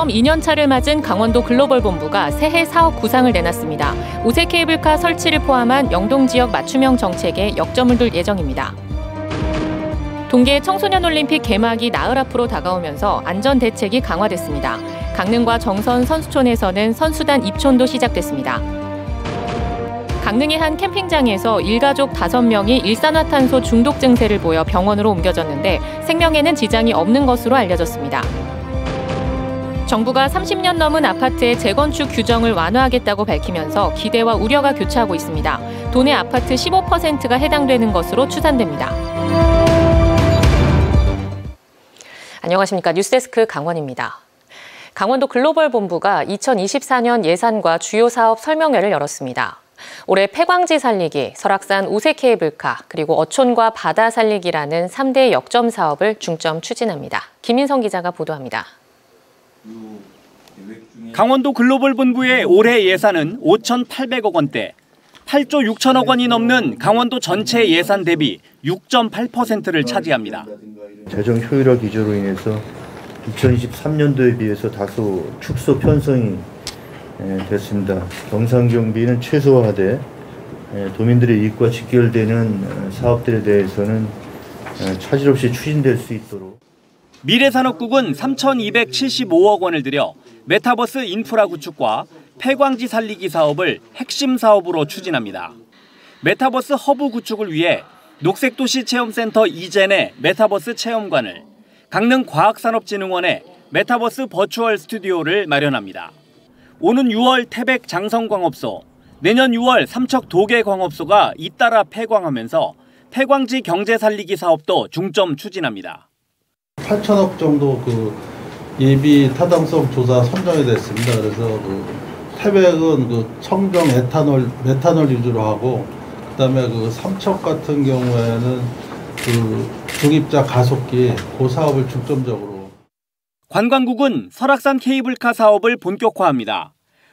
출범 2년 차를 맞은 강원도 글로벌 본부가 새해 사업 구상을 내놨습니다. 우세 케이블카 설치를 포함한 영동 지역 맞춤형 정책에 역점을 둘 예정입니다. 동계 청소년 올림픽 개막이 나흘 앞으로 다가오면서 안전 대책이 강화됐습니다. 강릉과 정선 선수촌에서는 선수단 입촌도 시작됐습니다. 강릉의 한 캠핑장에서 일가족 5명이 일산화탄소 중독 증세를 보여 병원으로 옮겨졌는데 생명에는 지장이 없는 것으로 알려졌습니다. 정부가 30년 넘은 아파트의 재건축 규정을 완화하겠다고 밝히면서 기대와 우려가 교차하고 있습니다. 도내 아파트 15%가 해당되는 것으로 추산됩니다. 안녕하십니까. 뉴스데스크 강원입니다. 강원도 글로벌 본부가 2024년 예산과 주요 사업 설명회를 열었습니다. 올해 폐광지 살리기, 설악산 우세 케이블카, 그리고 어촌과 바다 살리기라는 3대 역점 사업을 중점 추진합니다. 김인성 기자가 보도합니다. 강원도 글로벌 본부의 올해 예산은 5,800억 원대, 8조 6천억 원이 넘는 강원도 전체 예산 대비 6.8%를 차지합니다. 재정 효율화 기조로 인해서 2023년도에 비해서 다소 축소 편성이 됐습니다. 경상 경비는 최소화돼 도민들의 이익과 직결되는 사업들에 대해서는 차질 없이 추진될 수 있도록 미래산업국은 3,275억 원을 들여 메타버스 인프라 구축과 폐광지 살리기 사업을 핵심 사업으로 추진합니다. 메타버스 허브 구축을 위해 녹색도시 체험센터 이젠의 메타버스 체험관을, 강릉 과학산업진흥원의 메타버스 버추얼 스튜디오를 마련합니다. 오는 6월 태백 장성광업소, 내년 6월 삼척 도계광업소가 잇따라 폐광하면서 폐광지 경제 살리기 사업도 중점 추진합니다. 8천억 정도 그 예비 타당성 조사 선정이 됐습니다. 그래서 그 태백은 그 청정 에탄올 메탄올 위주로 하고 그다음에 그 삼척 같은 경우에는 그 중입자 가속기 그 사업을 중점적으로 관광국은 설악산 케이블카 사업을 본격화합니다.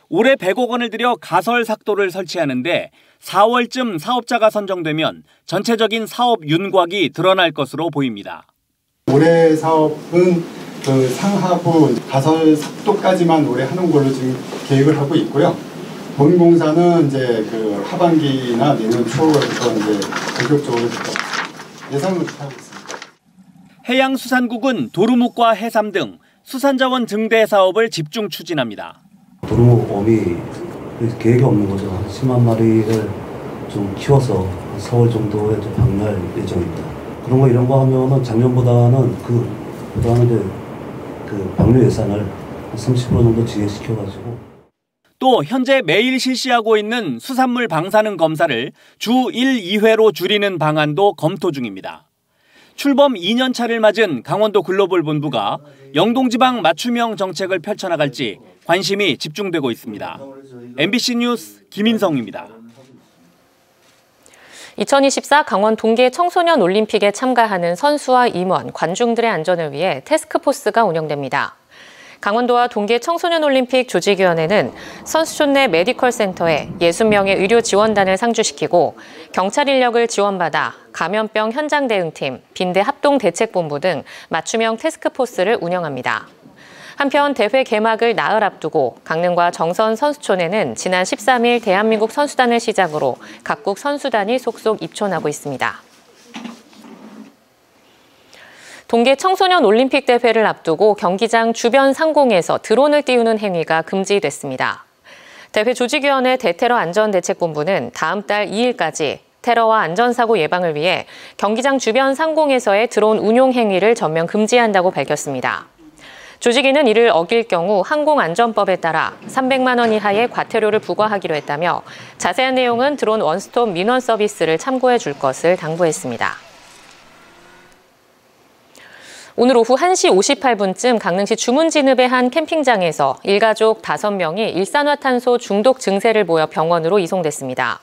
올해 100억 원을 들여 가설 삭도를 설치하는데 4월쯤 사업자가 선정되면 전체적인 사업 윤곽이 드러날 것으로 보입니다. 올해 사업은 그 상하부 가설 삭도까지만 올해 하는 걸로 지금 계획을 하고 있고요. 본공사는 이제 그 하반기나 내년 초부터 이제 본격적으로 예상을 하고 있습니다. 해양수산국은 도루묵과 해삼 등 수산자원 증대 사업을 집중 추진합니다. 도루묵 어미 계획이 없는 거죠. 10만 마리를 좀 키워서 4월 정도에 좀 방날 예정입니다. 그런 거 이런 거 하면은 작년보다는 그 보다는 이제 그 방류 예산을 30% 정도 지혜시켜가지고 또 현재 매일 실시하고 있는 수산물 방사능 검사를 주 1, 2회로 줄이는 방안도 검토 중입니다. 출범 2년 차를 맞은 강원도 글로벌 본부가 영동지방 맞춤형 정책을 펼쳐나갈지 관심이 집중되고 있습니다. MBC 뉴스 김인성입니다. 2024 강원 동계 청소년 올림픽에 참가하는 선수와 임원, 관중들의 안전을 위해 태스크포스가 운영됩니다. 강원도와 동계 청소년 올림픽 조직위원회는 선수촌 내 메디컬 센터에 60명의 의료 지원단을 상주시키고 경찰 인력을 지원받아 감염병 현장 대응팀, 빈대 합동 대책본부 등 맞춤형 테스크포스를 운영합니다. 한편 대회 개막을 나흘 앞두고 강릉과 정선 선수촌에는 지난 13일 대한민국 선수단을 시작으로 각국 선수단이 속속 입촌하고 있습니다. 동계 청소년 올림픽 대회를 앞두고 경기장 주변 상공에서 드론을 띄우는 행위가 금지됐습니다. 대회 조직위원회 대테러 안전대책본부는 다음 달 2일까지 테러와 안전사고 예방을 위해 경기장 주변 상공에서의 드론 운용 행위를 전면 금지한다고 밝혔습니다. 조직위는 이를 어길 경우 항공안전법에 따라 300만 원 이하의 과태료를 부과하기로 했다며 자세한 내용은 드론 원스톱 민원 서비스를 참고해 줄 것을 당부했습니다. 오늘 오후 1시 58분쯤 강릉시 주문진읍의 한 캠핑장에서 일가족 5명이 일산화탄소 중독 증세를 보여 병원으로 이송됐습니다.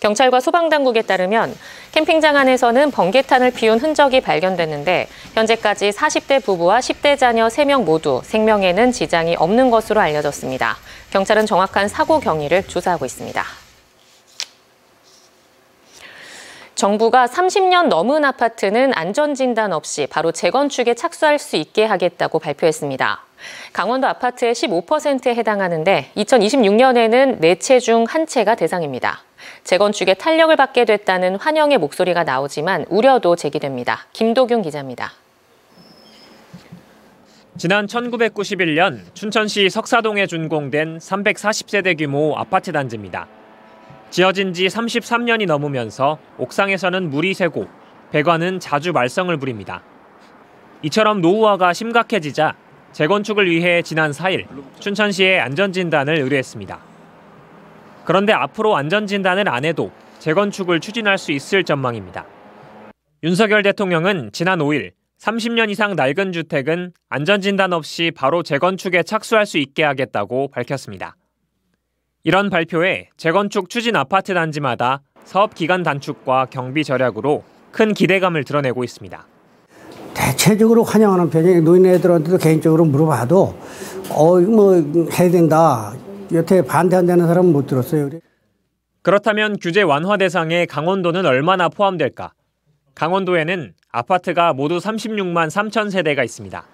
경찰과 소방당국에 따르면 캠핑장 안에서는 번개탄을 피운 흔적이 발견됐는데 현재까지 40대 부부와 10대 자녀 3명 모두 생명에는 지장이 없는 것으로 알려졌습니다. 경찰은 정확한 사고 경위를 조사하고 있습니다. 정부가 30년 넘은 아파트는 안전진단 없이 바로 재건축에 착수할 수 있게 하겠다고 발표했습니다. 강원도 아파트의 15%에 해당하는데 2026년에는 4채 중한 채가 대상입니다. 재건축에 탄력을 받게 됐다는 환영의 목소리가 나오지만 우려도 제기됩니다. 김도균 기자입니다. 지난 1991년 춘천시 석사동에 준공된 340세대 규모 아파트 단지입니다. 지어진 지 33년이 넘으면서 옥상에서는 물이 새고 배관은 자주 말썽을 부립니다. 이처럼 노후화가 심각해지자 재건축을 위해 지난 4일 춘천시에 안전진단을 의뢰했습니다. 그런데 앞으로 안전진단을 안 해도 재건축을 추진할 수 있을 전망입니다. 윤석열 대통령은 지난 5일 30년 이상 낡은 주택은 안전진단 없이 바로 재건축에 착수할 수 있게 하겠다고 밝혔습니다. 이런 발표에 재건축 추진 아파트 단지마다 사업 기간 단축과 경비 절약으로 큰 기대감을 드러내고 있습니다. 대체적으로 환영하는 편이 노인네들한테도 개인적으로 물어봐도 어 뭐 해야 된다 여태 반대한다는 사람은 못 들었어요. 그렇다면 규제 완화 대상에 강원도는 얼마나 포함될까? 강원도에는 아파트가 모두 36만 3천 세대가 있습니다.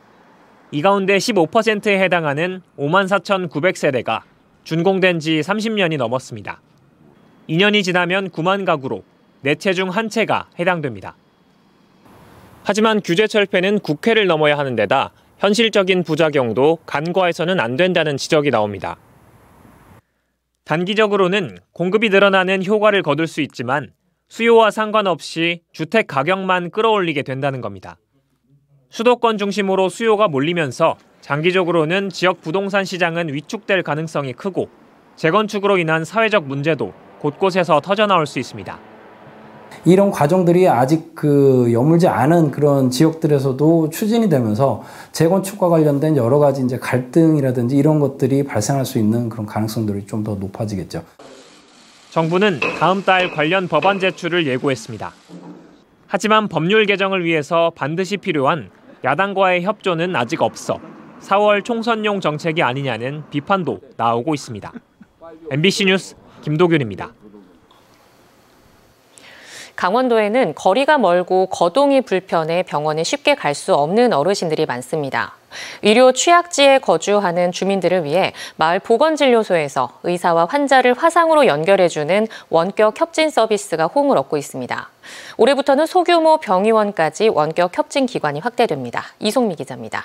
이 가운데 15%에 해당하는 5만 4,900세대가 준공된 지 30년이 넘었습니다. 2년이 지나면 9만 가구로 4채 중한 채가 해당됩니다. 하지만 규제 철폐는 국회를 넘어야 하는 데다 현실적인 부작용도 간과해서는 안 된다는 지적이 나옵니다. 단기적으로는 공급이 늘어나는 효과를 거둘 수 있지만 수요와 상관없이 주택 가격만 끌어올리게 된다는 겁니다. 수도권 중심으로 수요가 몰리면서 장기적으로는 지역 부동산 시장은 위축될 가능성이 크고 재건축으로 인한 사회적 문제도 곳곳에서 터져나올 수 있습니다. 이런 과정들이 아직 그 여물지 않은 그런 지역들에서도 추진이 되면서 재건축과 관련된 여러 가지 이제 갈등이라든지 이런 것들이 발생할 수 있는 그런 가능성들이 좀 더 높아지겠죠. 정부는 다음 달 관련 법안 제출을 예고했습니다. 하지만 법률 개정을 위해서 반드시 필요한 야당과의 협조는 아직 없어 4월 총선용 정책이 아니냐는 비판도 나오고 있습니다. MBC 뉴스 김도균입니다. 강원도에는 거리가 멀고 거동이 불편해 병원에 쉽게 갈 수 없는 어르신들이 많습니다. 의료 취약지에 거주하는 주민들을 위해 마을 보건진료소에서 의사와 환자를 화상으로 연결해주는 원격 협진 서비스가 호응을 얻고 있습니다. 올해부터는 소규모 병의원까지 원격 협진 기관이 확대됩니다. 이송미 기자입니다.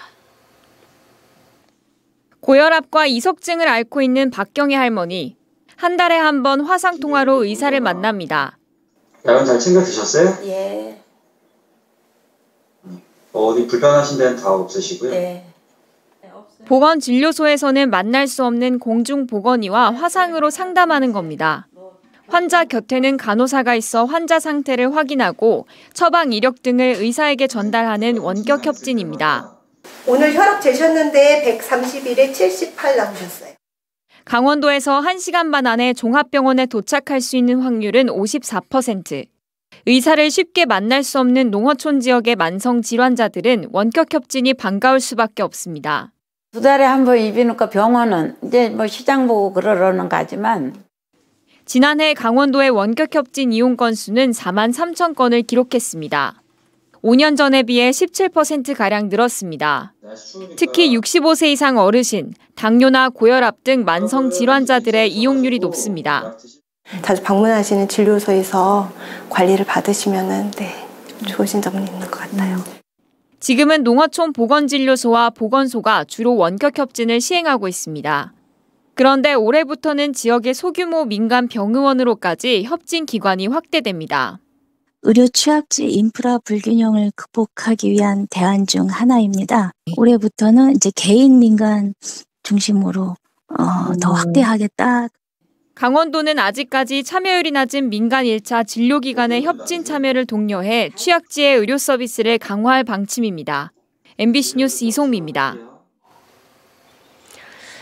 고혈압과 이석증을 앓고 있는 박경희 할머니. 한 달에 한 번 화상통화로 의사를 만납니다. 약은 잘 챙겨 드셨어요? 예. 어디 불편하신 데는 다 없으시고요? 네. 보건 진료소에서는 만날 수 없는 공중 보건의와 화상으로 상담하는 겁니다. 환자 곁에는 간호사가 있어 환자 상태를 확인하고 처방 이력 등을 의사에게 전달하는 원격 협진입니다. 오늘 혈압 재셨는데 131에 78 나오셨어요. 강원도에서 1시간 반 안에 종합병원에 도착할 수 있는 확률은 54%. 의사를 쉽게 만날 수 없는 농어촌 지역의 만성 질환자들은 원격 협진이 반가울 수밖에 없습니다. 두 달에 한 번 이비인후과 병원은 이제 뭐 시장 보고 그러러는 가지만 지난해 강원도의 원격 협진 이용 건수는 4만 3천 건을 기록했습니다. 5년 전에 비해 17%가량 늘었습니다. 특히 65세 이상 어르신, 당뇨나 고혈압 등 만성 질환자들의 이용률이 높습니다. 자주 방문하시는 진료소에서 관리를 받으시면 네, 좋으신 점은 있는 것 같아요. 지금은 농어촌 보건진료소와 보건소가 주로 원격 협진을 시행하고 있습니다. 그런데 올해부터는 지역의 소규모 민간 병의원으로까지 협진 기관이 확대됩니다. 의료 취약지 인프라 불균형을 극복하기 위한 대안 중 하나입니다. 올해부터는 이제 개인 민간 중심으로 어, 더 확대하겠다. 강원도는 아직까지 참여율이 낮은 민간 1차 진료기관의 협진 참여를 독려해 취약지의 의료 서비스를 강화할 방침입니다. MBC 뉴스 이송미입니다.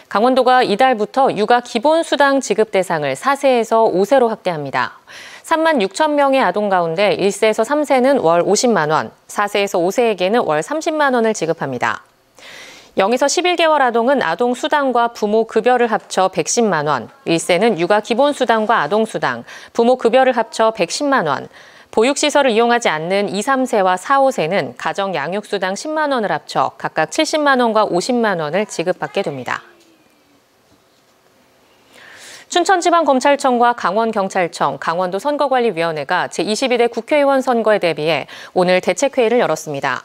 강원도가 이달부터 육아 기본수당 지급 대상을 4세에서 5세로 확대합니다. 3만 6천 명의 아동 가운데 1세에서 3세는 월 50만 원, 4세에서 5세에게는 월 30만 원을 지급합니다. 0에서 11개월 아동은 아동 수당과 부모 급여를 합쳐 110만 원, 1세는 육아 기본 수당과 아동 수당, 부모 급여를 합쳐 110만 원, 보육시설을 이용하지 않는 2, 3세와 4, 5세는 가정 양육수당 10만 원을 합쳐 각각 70만 원과 50만 원을 지급받게 됩니다. 춘천지방검찰청과 강원경찰청, 강원도 선거관리위원회가 제22대 국회의원 선거에 대비해 오늘 대책회의를 열었습니다.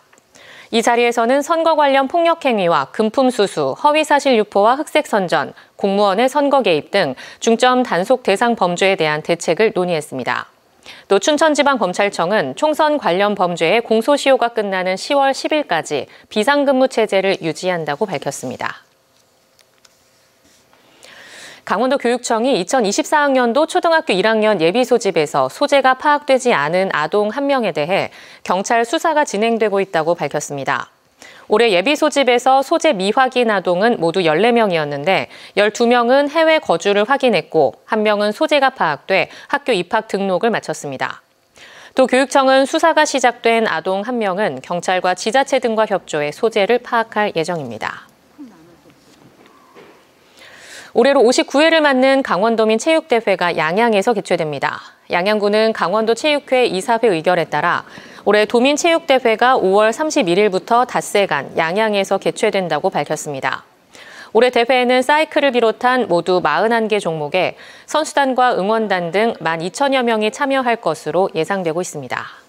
이 자리에서는 선거 관련 폭력행위와 금품수수, 허위사실 유포와 흑색선전, 공무원의 선거 개입 등 중점 단속 대상 범죄에 대한 대책을 논의했습니다. 또 춘천지방검찰청은 총선 관련 범죄의 공소시효가 끝나는 10월 10일까지 비상근무 체제를 유지한다고 밝혔습니다. 강원도 교육청이 2024학년도 초등학교 1학년 예비 소집에서 소재가 파악되지 않은 아동 한 명에 대해 경찰 수사가 진행되고 있다고 밝혔습니다. 올해 예비 소집에서 소재 미확인 아동은 모두 14명이었는데 12명은 해외 거주를 확인했고 1명은 소재가 파악돼 학교 입학 등록을 마쳤습니다. 또 교육청은 수사가 시작된 아동 1명은 경찰과 지자체 등과 협조해 소재를 파악할 예정입니다. 올해로 59회를 맞는 강원도민 체육대회가 양양에서 개최됩니다. 양양구는 강원도 체육회 이사회 의결에 따라 올해 도민 체육대회가 5월 31일부터 닷새간 양양에서 개최된다고 밝혔습니다. 올해 대회에는 사이클을 비롯한 모두 41개 종목에 선수단과 응원단 등 12,000여 명이 참여할 것으로 예상되고 있습니다.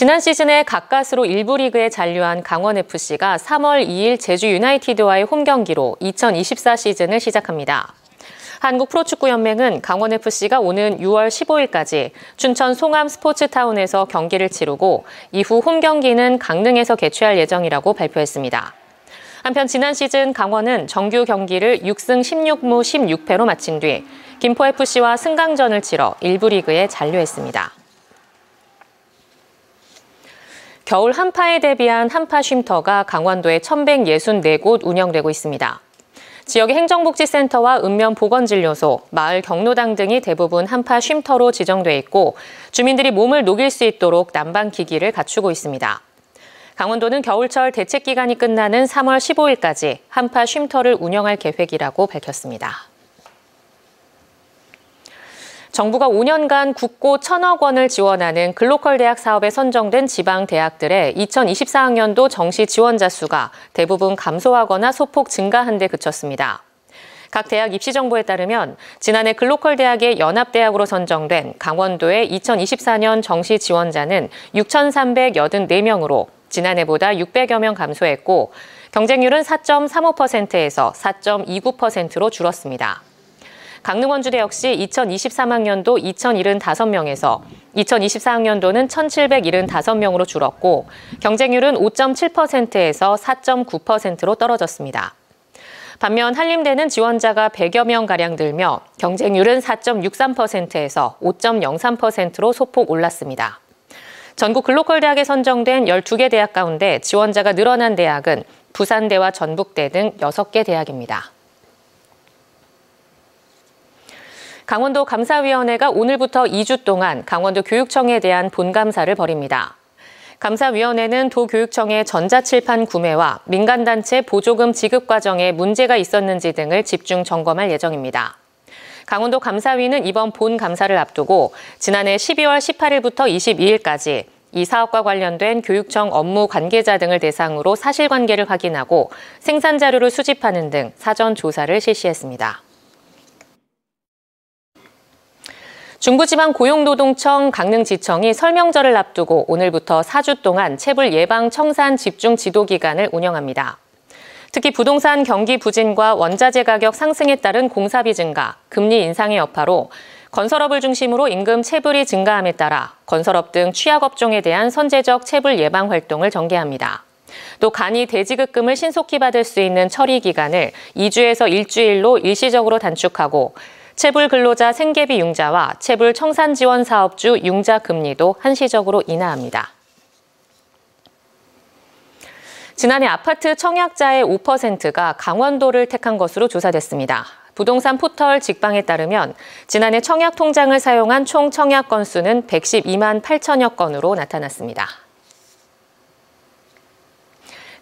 지난 시즌에 가까스로 1부 리그에 잔류한 강원FC가 3월 2일 제주 유나이티드와의 홈 경기로 2024 시즌을 시작합니다. 한국 프로축구연맹은 강원FC가 오는 6월 15일까지 춘천 송암 스포츠타운에서 경기를 치르고 이후 홈 경기는 강릉에서 개최할 예정이라고 발표했습니다. 한편 지난 시즌 강원은 정규 경기를 6승 16무 16패로 마친 뒤 김포FC와 승강전을 치러 1부 리그에 잔류했습니다. 겨울 한파에 대비한 한파 쉼터가 강원도에 1,164곳 운영되고 있습니다. 지역의 행정복지센터와 읍면보건진료소, 마을 경로당 등이 대부분 한파 쉼터로 지정돼 있고 주민들이 몸을 녹일 수 있도록 난방기기를 갖추고 있습니다. 강원도는 겨울철 대책 기간이 끝나는 3월 15일까지 한파 쉼터를 운영할 계획이라고 밝혔습니다. 정부가 5년간 국고 천억 원을 지원하는 글로컬 대학 사업에 선정된 지방 대학들의 2024학년도 정시 지원자 수가 대부분 감소하거나 소폭 증가한 데 그쳤습니다. 각 대학 입시 정보에 따르면 지난해 글로컬 대학의 연합대학으로 선정된 강원도의 2024년 정시 지원자는 6,384명으로 지난해보다 600여 명 감소했고 경쟁률은 4.35%에서 4.29%로 줄었습니다. 강릉원주대 역시 2023학년도 2,075명에서 2024학년도는 1,775명으로 줄었고 경쟁률은 5.7%에서 4.9%로 떨어졌습니다. 반면 한림대는 지원자가 100여 명가량 들며 경쟁률은 4.63%에서 5.03%로 소폭 올랐습니다. 전국 글로컬 대학에 선정된 12개 대학 가운데 지원자가 늘어난 대학은 부산대와 전북대 등 6개 대학입니다. 강원도 감사위원회가 오늘부터 2주 동안 강원도 교육청에 대한 본감사를 벌입니다. 감사위원회는 도교육청의 전자칠판 구매와 민간단체 보조금 지급 과정에 문제가 있었는지 등을 집중 점검할 예정입니다. 강원도 감사위는 이번 본 감사를 앞두고 지난해 12월 18일부터 22일까지 이 사업과 관련된 교육청 업무 관계자 등을 대상으로 사실관계를 확인하고 생산 자료를 수집하는 등 사전 조사를 실시했습니다. 중부지방고용노동청 강릉지청이 설명절을 앞두고 오늘부터 4주 동안 체불 예방 청산 집중 지도 기간을 운영합니다. 특히 부동산 경기 부진과 원자재 가격 상승에 따른 공사비 증가, 금리 인상의 여파로 건설업을 중심으로 임금 체불이 증가함에 따라 건설업 등 취약업종에 대한 선제적 체불 예방 활동을 전개합니다. 또 간이 대지급금을 신속히 받을 수 있는 처리 기간을 2주에서 일주일로 일시적으로 단축하고 체불 근로자 생계비 융자와 체불 청산 지원 사업주 융자 금리도 한시적으로 인하합니다. 지난해 아파트 청약자의 5%가 강원도를 택한 것으로 조사됐습니다. 부동산 포털 직방에 따르면 지난해 청약 통장을 사용한 총 청약 건수는 112만 8천여 건으로 나타났습니다.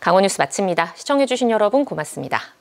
강원 뉴스 마칩니다. 시청해주신 여러분 고맙습니다.